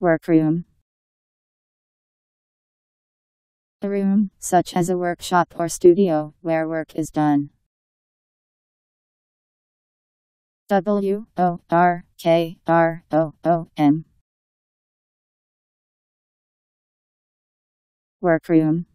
Workroom. A room, such as a workshop or studio, where work is done. W O R K R O O M. Workroom.